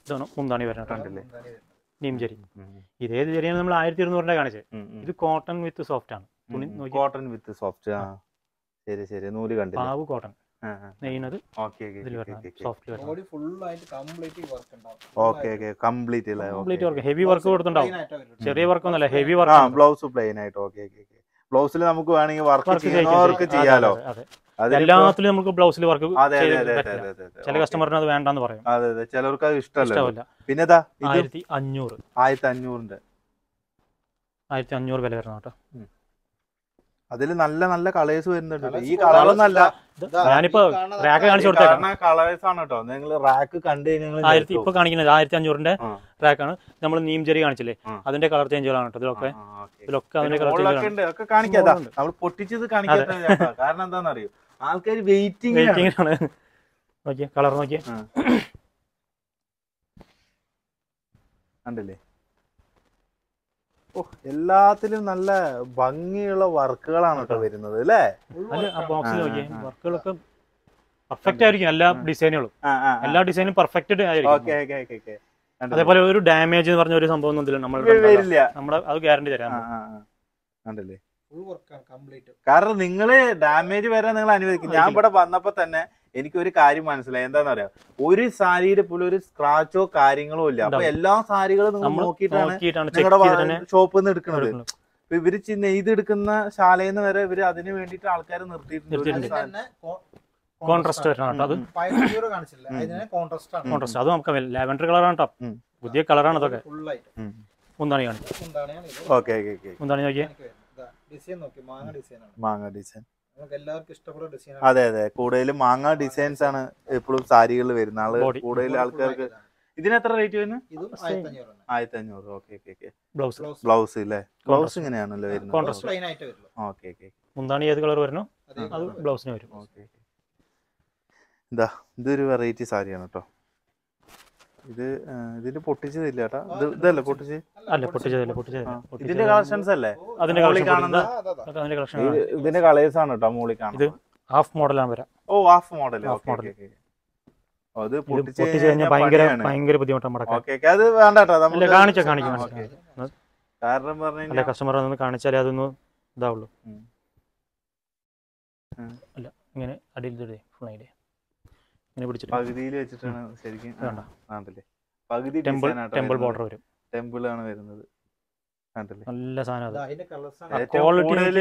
ഇതാണ് മുന്താണി. നീം ഇതേത് ചെരിയാണ് നമ്മൾ ആയിരത്തി ഇരുന്നൂറിന്റെ കാണിച്ചത്. ഇത് കോട്ടൺ വിത്ത് സോഫ്റ്റ് ആണ്. കോട്ടൺ വിത്ത് സോഫ്റ്റ് ആ. ശരി ശരി. നൂൽ കണ്ടു പാവ് കോട്ടൺ നെയ്യുന്നത് കംപ്ലീറ്റ് വർക്ക് ഹെവി വർക്ക്. ചെറിയ വർക്ക് ഒന്നല്ല ഹെവി ആ വർക്ക് ബ്ലൗസ് പ്ലെയിൻ ആയിട്ട്. Okay okay okay. ബ്ലൗസിൽ നമുക്ക് വേണമെങ്കിൽ വർക്ക് ചെയ്യുന്നവർക്ക് ചെയ്യാലോ? എല്ലാത്തിലും നമുക്ക് ബ്ലൗസിൽ വർക്ക് അതെ അതെ അതെ അതെ അതെ അതെ ചില. കസ്റ്റമറിന് അത് വേണ്ടെന്ന് പറയും. അതെ അതെ. ചിലർക്ക് അത് ഇഷ്ടമല്ല. പിന്നെ ആയിരത്തി അഞ്ഞൂറ്. ആയിരത്തി അഞ്ഞൂറിന്റെ ആയിരത്തി അഞ്ഞൂറ് വില വരുന്ന കേട്ടോ. അതിൽ നല്ല നല്ല കളേഴ്സ് വരുന്നുണ്ട് ഈ കളറൊന്നല്ല ഞാനിപ്പോ റാക്ക് കാണിച്ചു കൊടുത്തേക്കാം. കാരണം കളേഴ്സ് ആണ് കേട്ടോ. നിങ്ങൾ റാക്ക് കണ്ടു കഴിഞ്ഞാൽ ആയിരത്തി ഇപ്പൊ കാണിക്കുന്നത് ആയിരത്തി അഞ്ഞൂറിന്റെ റാക്കാണ് നമ്മൾ നീം ജെറി കാണിച്ചില്ലേ? അതിന്റെ കളർ ചേഞ്ചുകളാണ് കേട്ടോ. ഇതിലൊക്കെ ഇതിലൊക്കെ അതിന്റെ കളർ ചേഞ്ച് ചേഞ്ചുകളാണ് ഒക്കെ കാണിക്കാതാ നമ്മൾ പൊട്ടിച്ചത് കാണിക്കാത്ത. കാരണം എന്താണെന്നറിയോ? ആൾക്കാർ വെയിറ്റിംഗ് ആണ് നോക്കിയേ കളർ നോക്കിയേ. കണ്ടില്ലേ? ഓ എല്ലാത്തിലും നല്ല ഭംഗിയുള്ള വർക്കുകളാണ് കേട്ടോ വരുന്നത് അല്ലേ. വർക്കുകളൊക്കെ പെർഫെക്റ്റ് ആയിരിക്കും എല്ലാ ഡിസൈനുകളും എല്ലാ ഡിസൈനും പെർഫെക്റ്റ് ആയിരിക്കും. Okay okay okay okay. അതേപോലെ ഒരു ഡാമേജ് എന്ന് പറഞ്ഞ ഒരു സംഭവം ഒന്നും നമ്മൾ നമ്മുടെ അത് ഗ്യാരണ്ടി തരാം. കണ്ടില്ലേ. കാരണം നിങ്ങൾ ഡാമേജ് വരാൻ നിങ്ങൾ അനുവദിക്കും. ഞാൻ ഇവിടെ വന്നപ്പോ തന്നെ എനിക്ക് ഒരു കാര്യം മനസ്സിലായി. എന്താന്ന് പറയാ ഒരു സാരിയുടെ പോലും ഒരു സ്ക്രാച്ചോ കാര്യങ്ങളോ ഇല്ല. അപ്പൊ എല്ലാ സാരികളും നിങ്ങൾ നമ്മൾ നോക്കിയിട്ടാണ് നോക്കിയിട്ടാണ് ചെക്ക് നിങ്ങളുടെ ഷോപ്പിൽ നിന്ന് എടുക്കുന്നത്. ഇവർ നെയ്തെടുക്കുന്ന ശാലയിൽ നിന്ന് വരെ ഇവർ അതിന് വേണ്ടിയിട്ട് ആൾക്കാരെ നിർത്തിയിട്ടുണ്ട്. കോൺട്രാസ്റ്റ് വരണം അത് കോൺട്രാസ്റ്റ് ആണ്. കോൺട്രാസ്റ്റ് അത് നമുക്ക് ലാവൻഡർ കളറാണ് കേട്ടോ. പുതിയ കളറാണ് അതൊക്കെ. മുന്താണി കാണിക്കും എന്താണ് ഇത്. Okay okay okay. മുന്താണി നോക്കിയേ. മാങ്ങ ഡിസൈൻ അതെ അതെ. കൂടുതലും മാങ്ങ ഡിസൈൻസ് ആണ് എപ്പോഴും സാരികളിൽ വരുന്ന ആൾ. കൂടുതൽ ആൾക്കാർക്ക് ഇതിന് എത്ര റേറ്റ് വരുന്നത്. ആയിരത്തി അഞ്ഞൂറ് ഓക്കെ ബ്ലൗസ് ബ്ലൗസ് ഇല്ലേ ബ്ലൗസ് ഇങ്ങനെയാണല്ലോ വരുന്നത്. ഓക്കെ ഓക്കെ മുന്താണി ഏത് കളർ വരണോ അതേ. ബ്ലൗസിന് വരും. ഓക്കെ എന്താ ഇതൊരു വെറൈറ്റി സാരിയാണ് കേട്ടോ ഇത് ഇതിന്റെ പൊട്ടിച്ചതില്ല ചേട്ടാ ഇത് ഇതല്ല പൊട്ടിച്ച്? അല്ല പൊട്ടിച്ചതല്ല പൊട്ടിച്ചതല്ല. ഇതിന്റെ കളക്ഷൻസ് അല്ലേ? അതിന്റെ. അതിന്റെ കളക്ഷൻ ഇതിന്റെ കളേഴ്സ് ആണ് കേട്ടോ മോളിൽ ഇത് കാണുന്നത് ഹാഫ് മോഡലാണ് വരാം. ഓ ഹാഫ് മോഡൽ ഹാഫ് മോഡൽ അത് ഇത് പൊട്ടിച്ച് പൊട്ടിച്ച് കഴിഞ്ഞാൽ ഭയങ്കര ഭയങ്കര ബുദ്ധിമുട്ടാണ് മടക്കാൻ ഓക്കെ ഓക്കെ. അത് വേണ്ട കേട്ടോ നമ്മൾ കാണിച്ചാ കാണിക്കാം കാരണം പറഞ്ഞു അല്ല കസ്റ്റമർ ഒന്ന് കാണിച്ചാലേ അതൊന്ന് ഇതാവുള്ളൂ. അല്ല ഇങ്ങനെ അടിയിൽ ഫുൾ ആയിട്ട് ഇങ്ങനെ പിടിച്ചിട്ട്. പകുതിയിൽ വെച്ചിട്ടാണ് ശരിക്കും പകുതി ടെമ്പിൾ ടെമ്പിൾ ബോർഡർ വരും. ടെമ്പിൾ ആണ് വരുന്നത് കണ്ടല്ലേ? നല്ല സാധനം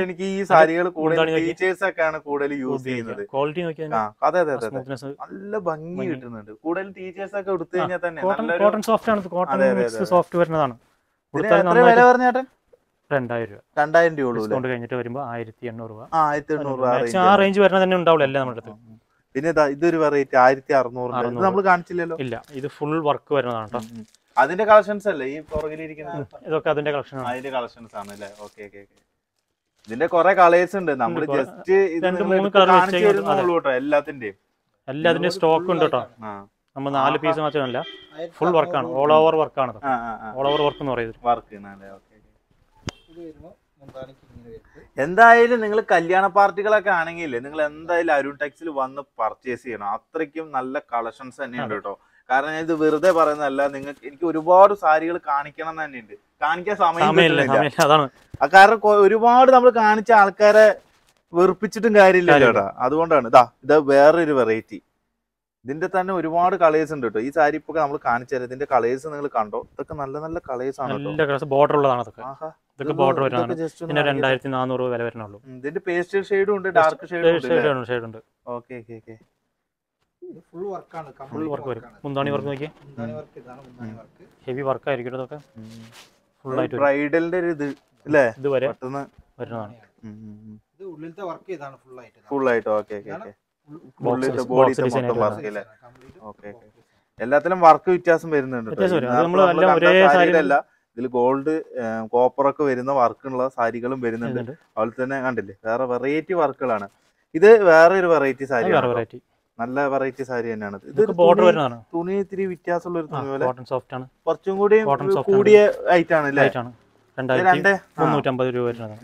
എനിക്ക് ഈ സാരികൾ. ഫീച്ചേഴ്സ് ഒക്കെയാണ് കൂടുതൽ യൂസ് ചെയ്യുന്നത്. ക്വാളിറ്റി നോക്കിയാൽ അതെ അതെ അതെ അതെ. നല്ല ഭംഗി. കിട്ടുന്നുണ്ട്. കൂടുതൽ ടീച്ചേഴ്സ് ഒക്കെ എടുത്തു കഴിഞ്ഞാൽ തന്നെ കോട്ടൺ കോട്ടൺ സോഫ്റ്റ് ആണ്. കോട്ടൺ. സോഫ്റ്റ് വരുന്നതാണ്. വില പറഞ്ഞേട്ടൻ രണ്ടായിരം രൂപ. രണ്ടായിരം രൂപ ഡിസ്കൗണ്ട് കഴിഞ്ഞിട്ട് വരുമ്പോൾ ആയിരത്തി എണ്ണൂറ് രൂപ. ആ ആയിരത്തി എണ്ണൂറ് ആ ആ റേഞ്ച് വരുന്നത് തന്നെ ഉണ്ടാവില്ല നമ്മുടെ അടുത്ത്. പിന്നെ ഇതാ ഇതൊരു വെറൈറ്റി ആയിരത്തി അറുന്നൂറ്. നമ്മൾ കാണിച്ചില്ലല്ലോ. ഇല്ല ഇത് ഫുൾ വർക്ക് വരുന്നതാണ് കേട്ടോ. അതിന്റെ കളക്ഷൻസ് അല്ലേ? ഈ പുറകിലിരിക്കുന്ന ഇതൊക്കെ അതിന്റെ കളക്ഷൻ അതിന്റെ കളക്ഷൻസ് ആണ് അല്ലേ? ഓക്കെ ഇതിന്റെ കുറെ കളേഴ്സ് ഉണ്ട്. നമ്മൾ ജസ്റ്റ് ഇത് രണ്ട് മൂന്ന് എടുത്ത് colour കാണിച്ചു തരുന്നുള്ളൂ കേട്ടോ എല്ലാത്തിന്റെയും. എല്ലാം അതിന്റെ സ്റ്റോക്ക് ഉണ്ട് കേട്ടോ ആ നമ്മൾ നാല് പീസ് മാത്രമല്ല. ഫുൾ വർക്കാണ് ഓൾ ഓവർ വർക്കാണ് ഓൾ ഓവർ വർക്ക് എന്ന് പറയുന്നത്. വർക്ക് ഓക്കെ എന്തായാലും നിങ്ങൾ കല്യാണ പാർട്ടികളൊക്കെ ആണെങ്കിൽ നിങ്ങൾ എന്തായാലും അരുൺ ടെക്സിൽ വന്ന് പർച്ചേസ് ചെയ്യണം. അത്രയ്ക്കും നല്ല കളക്ഷൻസ് തന്നെയുണ്ട് കേട്ടോ. കാരണം ഞാൻ ഇത് വെറുതെ പറയുന്നതല്ല നിങ്ങൾക്ക് എനിക്ക് ഒരുപാട് സാരികൾ കാണിക്കണം എന്ന് തന്നെയുണ്ട്. കാണിക്കാൻ സമയം കാരണം ഒരുപാട് നമ്മൾ കാണിച്ച ആൾക്കാരെ വെറുപ്പിച്ചിട്ടും കാര്യമില്ല. ചേട്ടാ അതുകൊണ്ടാണ്. ഇതാ ഇത് വേറൊരു വെറൈറ്റി ഇതിന്റെ തന്നെ ഒരുപാട് കളേഴ്സ് ഉണ്ട് കേട്ടോ. ഈ സാരി ഇപ്പൊ നമ്മൾ കാണിച്ചു തരാം. ഇതിന്റെ കളേഴ്സ് നിങ്ങൾ കണ്ടോ? ഇതൊക്കെ നല്ല നല്ല കളേഴ്സ് ആണ് ബോർഡർ ഉള്ളതാണ്. ഇതൊക്കെ ബോർഡർ വരുന്നതാണ് പിന്നെ രണ്ടായിരത്തി നാനൂറ് വില വരണുള്ളൂ. ഇതിന്റെ പേസ്റ്റൽ ഷെയ്ഡും ഉണ്ട് ഡാർക്ക് ഷെയ്ഡും ഉണ്ട് ഷെയ്ഡ് ഉണ്ട് ഷെയ്ഡ് ഉണ്ട്. ഓക്കെ ഓക്കെ ഓക്കെ ഫുൾ വർക്കാണ് ഫുൾ കംപ്ലീറ്റ് വർക്ക് വരും. മുന്താണി വർക്ക് നോക്കിയേ? മുന്താണി വർക്ക് ഇതാണ് മുന്താണി വർക്ക് ഹെവി വർക്ക് ആയിരിക്കും ഇതൊക്കെ. ഫുൾ ആയിട്ട് ബ്രൈഡലിന്റെ ഒരു ഇത് അല്ലേ ഇത് വരെ പെട്ടെന്ന് വരുന്നതാണ്. ഇത് ഉള്ളിലത്തെ വർക്ക് ഇതാണ് ഫുൾ ആയിട്ട്. ഫുൾ ആയിട്ട് ഓക്കെ ഓക്കെ ഉള്ളിലത്തെ ബോഡി മൊത്തം വർക്ക് അല്ലേ ഓക്കെ എല്ലാത്തിലും വർക്ക് വ്യത്യാസം വരുന്നുണ്ട് നമ്മൾ എല്ലാം ഒരേ സാരി സാരിയിലല്ല ഇതിൽ ഗോൾഡ് കോപ്പർ ഒക്കെ വരുന്ന വർക്കുള്ള സാരികളും വരുന്നുണ്ട്. അതുപോലെ തന്നെ കണ്ടില്ലേ വേറെ വെറൈറ്റി വർക്കുകളാണ്. ഇത് വേറെ ഒരു വെറൈറ്റി സാരി നല്ല വെറൈറ്റി സാരി തന്നെയാണ്. ഇത് ബോർഡർ തുണി ഇത്തിരി വ്യത്യാസമുള്ള ഒരു തുണി പോലെ. സോഫ്റ്റ് ആണ്. കുറച്ചും കൂടി. കൂടിയ ഹൈറ്റ് ആണ് ഹൈറ്റ് ആണ്. രണ്ടായിരത്തി രണ്ട് മുന്നൂറ്റമ്പത് രൂപ വരുന്നത്.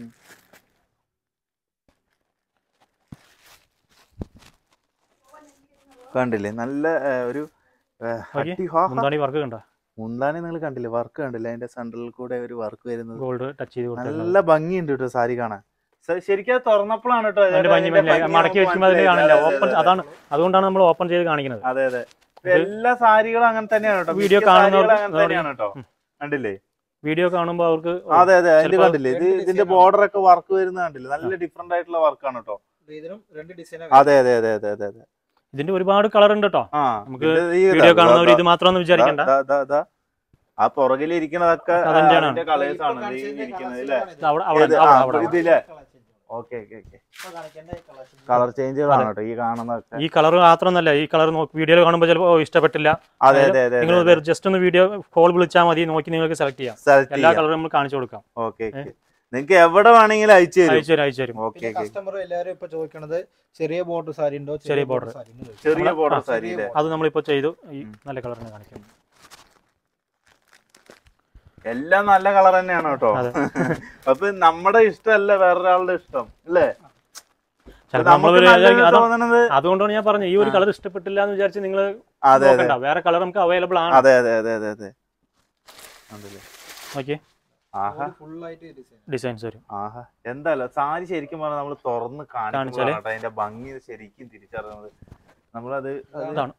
കണ്ടില്ലേ നല്ല ഒരു വർക്ക് കണ്ട മുന്താണി നിങ്ങൾ കണ്ടില്ലേ? വർക്ക് കണ്ടില്ലേ? അതിന്റെ സെൻട്രലിൽ കൂടെ ഒരു വർക്ക് വരുന്നത്. ഗോൾഡ് ടച്ച് ചെയ്ത് നല്ല ഭംഗിയുണ്ട് കേട്ടോ സാരി കാണാൻ. ശരിക്കും തുറന്നപ്പോഴാണ് കേട്ടോ. മടക്കി വെക്കുമ്പോൾ കാണില്ല ഓപ്പൺ അതാണ് അതുകൊണ്ടാണ് നമ്മൾ ഓപ്പൺ ചെയ്ത് കാണിക്കുന്നത്. അതെ അതെ. എല്ലാ സാരികളും അങ്ങനെ തന്നെയാണ് കേട്ടോ വീഡിയോ കാണുന്നവർ കാണുന്നവർക്ക് അങ്ങനെ തന്നെയാണ് കേട്ടോ കണ്ടില്ലേ? വീഡിയോ കാണുമ്പോൾ അവർക്ക് അതെ അതെ. അതിന്റെ കണ്ടില്ലേ? ഇത് ഇതിന്റെ ബോർഡർ ഒക്കെ വർക്ക് വരുന്നത് കണ്ടില്ലേ? നല്ല ഡിഫറെന്റ് ആയിട്ടുള്ള വർക്കാണ് കേട്ടോ അതെ അതെ അതെ അതെ അതെ അതെ. ഇതിന്റെ ഒരുപാട് കളർ ഉണ്ട് കേട്ടോ നമുക്ക് വീഡിയോ കാണുന്നവർ ഇത് മാത്രമൊന്നും വിചാരിക്കണ്ട. ദാ- ദാ- ദാ. ആ പുറകിലിരിക്കുന്നതൊക്കെ ഇരിക്കുന്നതൊക്കെ കളർ ചേഞ്ച് ഈ കാണുന്നതൊക്കെ. ഈ കളർ മാത്രമൊന്നല്ല ഈ കളർ വീഡിയോ കാണുമ്പോൾ ചിലപ്പോ ഇഷ്ടപ്പെട്ടില്ല. അതെ അതെ അതെ നിങ്ങൾ ജസ്റ്റ് ഒന്ന് വീഡിയോ കോൾ വിളിച്ചാൽ മതി നോക്കി നിങ്ങൾക്ക് സെലക്ട് ചെയ്യാം. എല്ലാ കളറും നമ്മൾ കാണിച്ചു കൊടുക്കാം. ഓക്കെ നിങ്ങൾക്ക് എവിടെ വേണമെങ്കിലും അയച്ചു തരും. അയച്ചു തരും അയച്ചു തരും. ഓക്കെ കസ്റ്റമർ എല്ലാവരും ഇപ്പൊ ചോദിക്കണത് ചെറിയ ബോർഡർ സാരി ഉണ്ടോ? ചെറിയ ബോർഡർ സാരി ചെറിയ ബോർഡർ സാരി അല്ലേ അത് നമ്മളിപ്പോ ചെയ്തു. ഈ നല്ല കളറിനെ കാണിക്കാം. എല്ലാം നല്ല കളർ തന്നെയാണ് കേട്ടോ. അപ്പൊ നമ്മുടെ ഇഷ്ടമല്ല വേറൊരാളുടെ ഇഷ്ടം അല്ലേ? അതുകൊണ്ടാണ് ഞാൻ പറഞ്ഞത്. ഈ ഒരു കളർ ഇഷ്ടപ്പെട്ടില്ല എന്ന് വിചാരിച്ച് നിങ്ങൾ അതെ അതെ. നോക്കണ്ട. വേറെ കളർ നമുക്ക് അവൈലബിൾ ആണ്. അതെ അതെ അതെ അതെ അതെ. ഓക്കെ ആഹാ. ഫുൾ ആയിട്ട് ഡിസൈൻസ് വരും. ആഹാ. എന്തായാലും സാരി ശരിക്കും പറഞ്ഞാൽ നമ്മൾ തുറന്ന് കാണിച്ചാലേ? കാണിച്ചാലേ അതിന്റെ ഭംഗി ശരിക്കും തിരിച്ചറിയുന്നത്. നമ്മളത്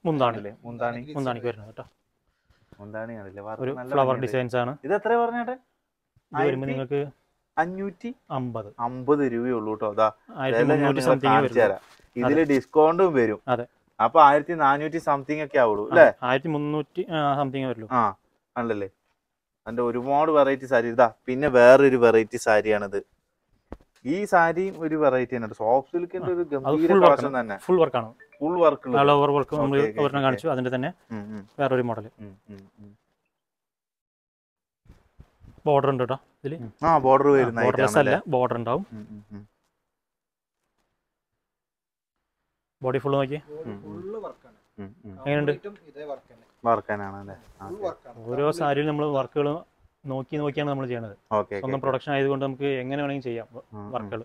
മുന്താണില്ലേ? മുന്താണി. മുന്താണിക്ക് വരുന്നത് കേട്ടോ. മുന്താണിയാണല്ലേ ഒരു നല്ല ഫ്ലവർ ഡിസൈൻസ് ആണ്. ഇത് എത്ര പറഞ്ഞേട്ടെ വരുമ്പോൾ നിങ്ങൾക്ക് അഞ്ഞൂറ്റി അമ്പത്. അമ്പത് രൂപയുള്ളൂ കേട്ടോ. അതാ കാണിച്ചു വരും തരാം ഇതിൽ ഡിസ്കൗണ്ടും വരും. അതെ. അപ്പൊ ആയിരത്തി നാനൂറ്റി സംതിങ് ഒക്കെ ആവുള്ളൂ അല്ലേ? ആയിരത്തി മുന്നൂറ്റി സംതിങ് വരുള്ളൂ. ആ ആണല്ലേ? അതിന്റെ ഒരുപാട് വെറൈറ്റി സാരി. ഇതാ പിന്നെ വേറൊരു വെറൈറ്റി സാരിയാണിത്. ഈ സാരിയും ഒരു വെറൈറ്റി തന്നെ സോഫ്റ്റ് സിൽക്കിന്റെ ഒരു ഗംഭീര കളക്ഷൻ തന്നെ. ഫുൾ വർക്കാണ് ഫുൾ വർക്ക് ഓവർ വർക്ക് നമ്മൾ ഒരെണ്ണം കാണിച്ചു. അതിന്റെ തന്നെ വേറൊരു മോഡൽ ബോർഡർ ഉണ്ട് കേട്ടോ ഇതിൽ. ആ ബോർഡർ അല്ല ബോർഡർ ഉണ്ടാവും. ബോഡി ഫുൾ നോക്കി. എങ്ങനെയുണ്ട്? ഓരോ സാരിയിൽ നമ്മൾ വർക്കുകൾ നോക്കി നോക്കിയാണ് നമ്മൾ ചെയ്യണത്. സ്വന്തം പ്രൊഡക്ഷൻ ആയതുകൊണ്ട് നമുക്ക് എങ്ങനെ വേണമെങ്കിലും ചെയ്യാം വർക്കുകൾ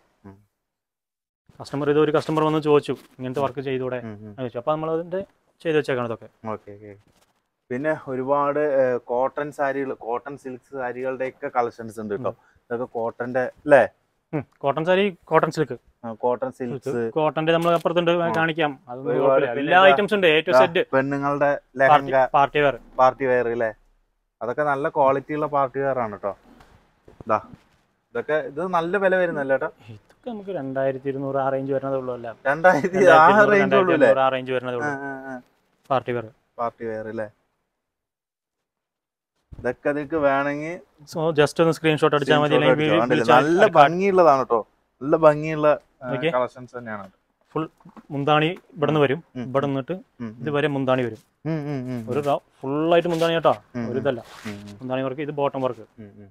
കസ്റ്റമർ ഇത് ഒരു കസ്റ്റമർ വന്ന് ചോദിച്ചു ഇങ്ങനത്തെ വർക്ക് ചെയ്തൂടെ? അപ്പൊ ചോദിച്ചു. നമ്മൾ അതിന്റെ ചെയ്ത് വെച്ചേക്കണം ഇതൊക്കെ. ഓക്കെ ഓക്കെ പിന്നെ ഒരുപാട് കോട്ടൺ സാരികൾ കോട്ടൺ സിൽക്ക് സാരികളുടെ ഒക്കെ കളക്ഷൻസ് ഉണ്ട് കേട്ടോ ഇതൊക്കെ കോട്ടന്റെ അല്ലേ cotton sari cotton silk cotton silk കോട്ടന്റെ നമ്മൾ അപ്പുറത്തുണ്ട് കാണിക്കാം. എല്ലാ ഐറ്റംസ് ഉണ്ട്. സെറ്റ് പെണ്ണുങ്ങളുടെ lehenga party wear party wear അല്ലേ അതൊക്കെ നല്ല ക്വാളിറ്റി ഉള്ള പാർട്ടി വെയർ ആണ് കേട്ടോ ഇതാ ഇതൊക്കെ ഇത് നല്ല വില വരുന്നല്ലേ കേട്ടോ ഇതൊക്കെ നമുക്ക് രണ്ടായിരത്തി ഇരുന്നൂറ് ആ റേഞ്ച് വരുന്നതേ ഉള്ളൂ അല്ല. രണ്ടായിരത്തി ആ റേഞ്ച് ആ റേഞ്ച് വരുന്നതേ ഉള്ളൂ. പാർട്ടി വെയർ പാർട്ടി വെയർ അല്ലേ ഇതൊക്കെ നിങ്ങൾക്ക് വേണമെങ്കിൽ സോ ജസ്റ്റ് ഒന്ന് സ്ക്രീൻഷോട്ട് അടിച്ചാൽ മതി. നല്ല ഭംഗിയുള്ളതാണ് കേട്ടോ. നല്ല ഭംഗിയുള്ള കളക്ഷൻസ് തന്നെയാണ് മുന്താണി ഇവിടെ നിന്ന് വരും. ഇവിടെ നിന്നിട്ട്. ഇതുവരെ മുന്താണി വരും. ഒരു ഫുള്ളായിട്ട് മുന്താണി കേട്ടോ. ഒരു ഇതല്ല. മുന്താണി വർക്ക് ഇത് ബോട്ടം വർക്ക് ഉം, ഉം.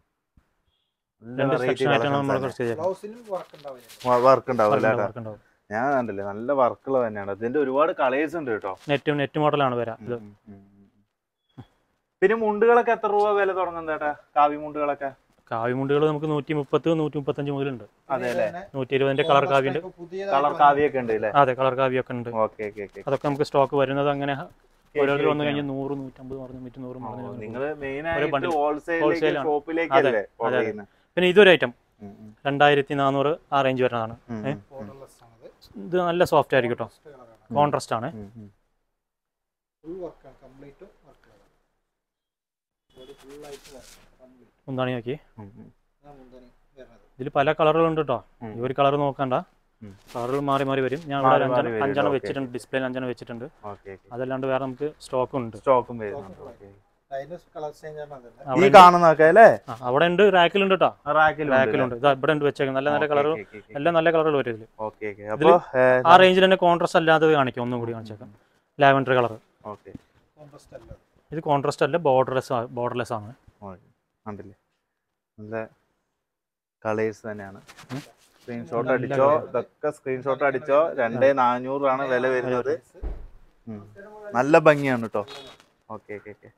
നല്ല സെക്ഷൻ ആയിട്ടാണ് നമ്മൾ collections ബ്ലൗസിനും വർക്ക് ഉണ്ടാവില്ല? വർക്ക് ഉണ്ടാവും ഞാൻ കണ്ടില്ലേ നല്ല വർക്കുള്ള തന്നെയാണ്. ഇതിന്റെ ഒരുപാട് കളേഴ്സ് ഉണ്ട് കേട്ടോ. നെറ്റ് നെറ്റ് മോഡലാണ് വരാം. പിന്നെ മുണ്ടുകളൊക്കെ എത്ര രൂപ വില തുടങ്ങുന്നത് ചേട്ടാ കാവി മുണ്ടുകളൊക്കെ? കാവി മുണ്ടുകൾ നമുക്ക് നൂറ്റി മുപ്പത് നൂറ്റി മുപ്പത്തഞ്ച് മുതലുണ്ട്. അതെ അല്ലേ? നൂറ്റി ഇരുപതിന്റെ കളർ കാവ്യുണ്ട് കളർ കാവിയൊക്കെ ഉണ്ട് അതെ കളർ കാവ്യൊക്കെ ഉണ്ട്. Okay okay okay. അതൊക്കെ നമുക്ക് സ്റ്റോക്ക് വരുന്നത് അങ്ങനെ ഓരോരുത്തർ വന്നു കഴിഞ്ഞാൽ നൂറ് നൂറ്റമ്പത്. ചെയ്യുന്നത്? പിന്നെ ഇതൊരു ഐറ്റം രണ്ടായിരത്തി നാനൂറ് ആ റേഞ്ച് വരുന്നതാണ്. ഇത് നല്ല സോഫ്റ്റ് ആയിരിക്കും കേട്ടോ. കോൺട്രസ്റ്റ് ആണ് ഉം, ഉം. ഫുൾ വർക്കാണ് കംപ്ലീറ്റ് വർക്കാണ് ബോഡി ഫുൾ ആയിട്ട് കംപ്ലീറ്റ് മുന്താണി നോക്കി. ഇതിൽ പല കളറുകളുണ്ട് കേട്ടോ ഈ ഒരു കളർ നോക്കണ്ട. കളറുകൾ മാറി മാറി വരും. ഞാൻ അഞ്ചെണ്ണം. വെച്ചിട്ടുണ്ട്. ഡിസ്പ്ലേയിൽ അഞ്ചെണ്ണം വെച്ചിട്ടുണ്ട്. അതല്ലാണ്ട് വേറെ നമുക്ക് സ്റ്റോക്കും ഉണ്ട്. സ്റ്റോക്കും ഈ അവിടെ ഉണ്ട്. അല്ലേ? അവിടെ ഉണ്ട് റാക്കിലുണ്ട് കേട്ടോ റാക്കിലുണ്ട്. റാക്കിലുണ്ട് ഇവിടെ ഉണ്ട് വെച്ചേക്കുന്നത്. നല്ല നല്ല കളർ എല്ലാം നല്ല കളറുകൾ വരും ഇതിൽ ആ റേഞ്ചിൽ തന്നെ കോൺട്രസ്റ്റ് അല്ലാതെ കാണിക്കും. ഒന്നും കൂടി കാണിച്ചേക്കാം. Lavender colour okay. കോൺട്രസ്റ്റ് അല്ല ഇത് കോൺട്രാസ്റ്റ് അല്ല ബോർഡർലെസ് ബോർഡർലെസ് ആണ്. കണ്ടില്ലേ? നല്ല കളേഴ്സ് തന്നെയാണ്. സ്ക്രീൻഷോട്ട് അടിച്ചോ. ഇതൊക്കെ സ്ക്രീൻഷോട്ട് അടിച്ചോ രണ്ടേ നാനൂറാണ് വില വരുന്നത്. നല്ല ഭംഗിയാണ് കേട്ടോ ഓക്കെ ഓക്കെ ഓക്കെ.